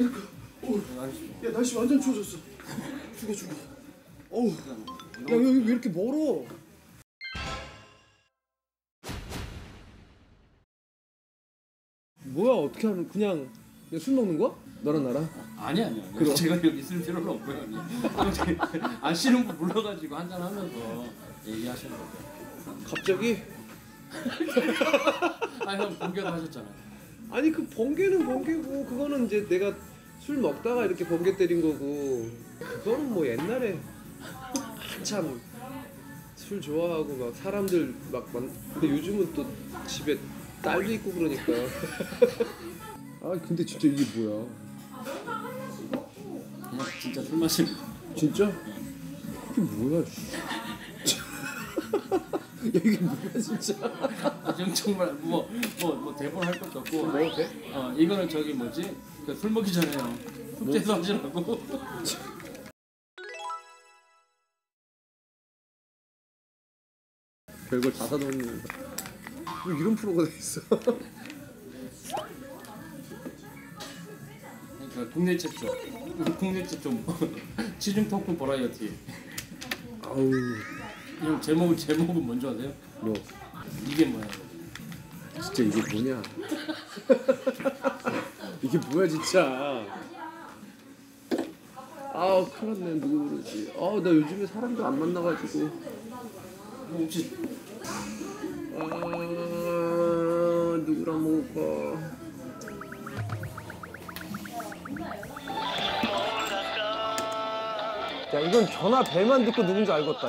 이럴까? 어우, 야 날씨 완전 추워졌어. 죽여 죽여. 어우, 야 여기 왜 이렇게 멀어? 뭐야 어떻게 하는? 그냥 그냥 술 먹는 거야? 너랑 나랑? 아니 아니 아니. 제가 여기 있을 필요는 없고요. 쉬는 거 불러가지고 한잔 하면서 얘기하시는 거예요. 갑자기? 아형 공개도 하셨잖아요. 아니 그 번개는 번개고 그거는 이제 내가 술 먹다가 이렇게 번개 때린 거고 그거는 뭐 옛날에 한참 술 좋아하고 막 사람들 막 만... 근데 요즘은 또 집에 딸도 있고 그러니까 아 근데 진짜 이게 뭐야 그냥 진짜 술 마시는. 진짜? 이게 뭐야 씨. 야 이게 뭐야 진짜 형 정말 뭐뭐 뭐 대본 할 것도 없고. 먹어도 돼? 어 이거는 저기 뭐지? 그 술 먹기 전에요. 숙제도 하시라고. 별걸 다 사놓는 왜 이런 프로가 돼 있어 그러니까 국내 최초. 국내 최초 치중 토크 버라이어티. 아우 형 제목은 제목은 뭔지 아세요? 뭐 이게 뭐야? 진짜 이게 뭐냐? 이게 뭐야 진짜? 아 큰일 났네 누구 그러지? 아나 요즘에 사람도 안 만나가지고 뭐 혹시 아 누구랑 먹을까? 야 이건 전화 벨만 듣고 누군지 알겠다.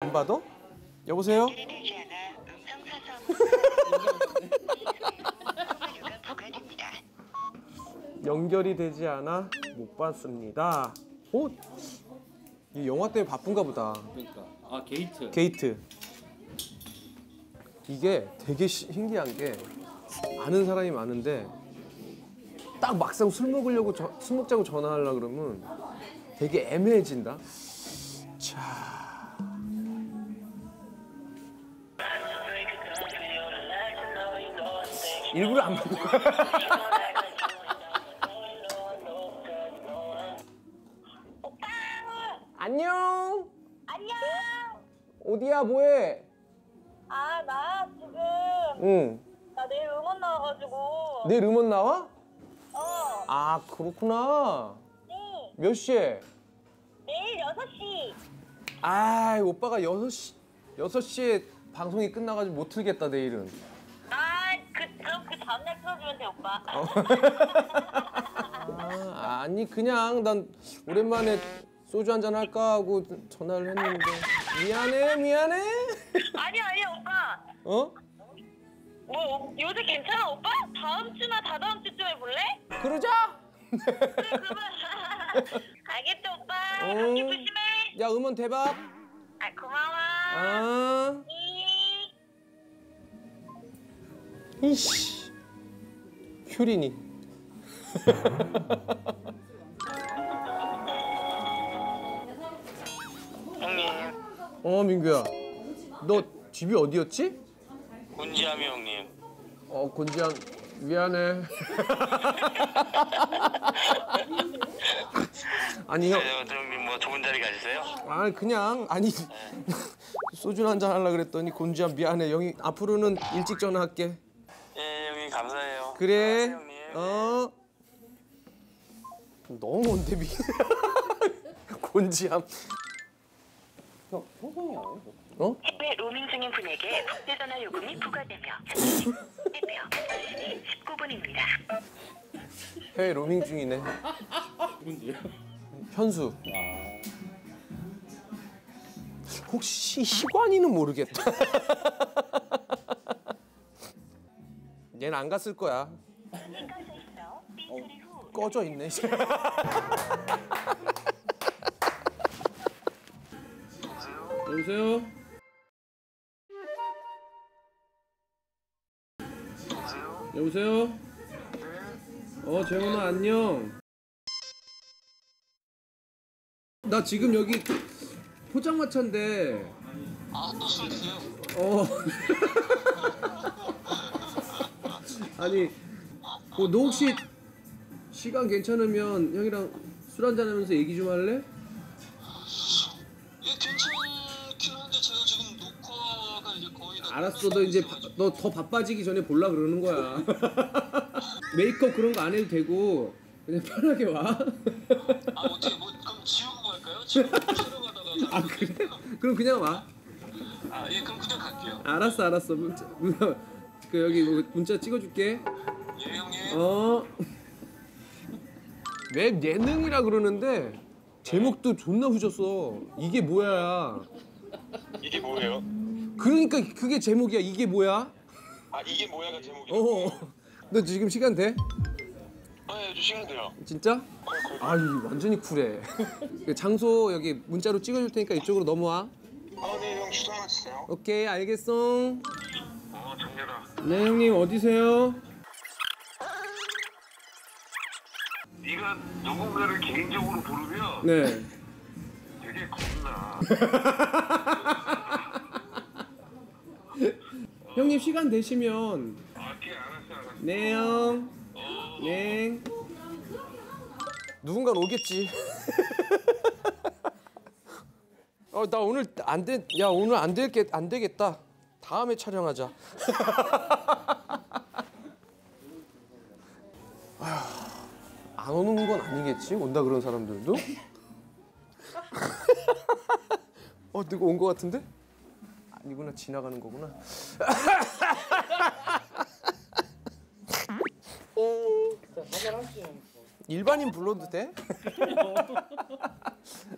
안 받아? 여보세요? 되지 않아 음성 사서 부과됩니다. 연결이 되지 않아 못 봤습니다. 어? 이 영화 때문에 바쁜가 보다. 그러니까 아 게이트. 게이트. 이게 되게 시- 신기한 게 아는 사람이 많은데 딱 막상 술 먹으려고 저- 술 먹자고 전화하려 그러면 되게 애매해진다. 자. 일부러 안 받는 거야. 안녕. 안녕. 어디야 뭐해? 아 나 지금 응. 나 내일 응원 나와가지고. 내일 음원 나와? 어. 아 그렇구나. 네. 몇 시에? 내일 6시. 아 오빠가 6시 6시에 방송이 끝나가지고 못 틀겠다 내일은. 아그 그럼 그 다음날 틀어주면 돼 오빠. 아, 아니 그냥 난 오랜만에 소주 한잔 할까 하고 전화를 했는데 미안해 미안해. 아니 아니 오빠. 어? 뭐 요새 괜찮아 오빠? 다음 주나 다다음 주쯤 해볼래? 그러자. 그래 알겠지 오빠. 어. 감기 조심해. 야 음원 대박. 아 고마워. 아. 이. 이씨. 효린이. 어 민규야. 너 집이 어디였지? 곤지암이 형님 어 곤지암 미안해. 아니 형, 네, 형님 뭐 좁은 자리 가지세요? 아니 그냥 아니 소주 한잔 하려 그랬더니 곤지암 미안해. 형이 앞으로는 일찍 전화할게. 예 형님 감사해요 그래. 형님. 어. 너무 온데 미. 곤지암. 어? 해외 로밍 중인 분에게 국제 전화 요금이 부과되며 해며 19분입니다. 해외 로밍 중이네. 누군데요? 현수. 혹시 희관이는 모르겠다. 얘는 안 갔을 거야. 꺼져 있네. 여보세요? 여보세요? 어 재훈아 안녕 나 지금 여기 포장마차인데 아또 술 드세요? 어 아니 어, 너 혹시 시간 괜찮으면 형이랑 술 한잔 하면서 얘기 좀 할래? 알았어 너 이제 너 더 바빠지기 전에 볼라 그러는 거야 메이크업 그런 거 안 해도 되고 그냥 편하게 와 아 어떻게 뭐 그럼 지우고 갈까요? 지금 촬영하다가 아 그래? 그럼 그냥 와 아 예 그럼 그냥 갈게요 알았어 알았어 문자, 문자 그 여기 뭐 문자 찍어줄게 예 형님 어. 웹 예능이라 그러는데 제목도 존나 후졌어. 이게 뭐야? 이게 뭐예요? 그러니까 그게 제목이야. 이게 뭐야? 아 이게 뭐야가 제목이요? 어. 너 지금 시간 돼? 아예 저 시간 돼요 진짜? 아, 이 완전히 쿨해. 그 장소 여기 문자로 찍어줄 테니까 이쪽으로 넘어와. 아 네 형 주소하셨어요? 오케이, 알겠어. 어 정렬아 네, 형님 어디세요? 네가 누군가를 개인적으로 부르면 네. 되게 겁나 형님 시간 되시면 아 알았어 알았어 네, 형. 네. 누군가 오겠지. 어, 나 오늘 안 돼. 야, 오늘 안 될게 안 되겠다. 다음에 촬영하자. 아휴, 안 오는 건 아니겠지? 온다 그런 사람들도? 어, 누구 온 거 같은데? 아니구나, 지나가는 거구나. 일반인 불러도 돼?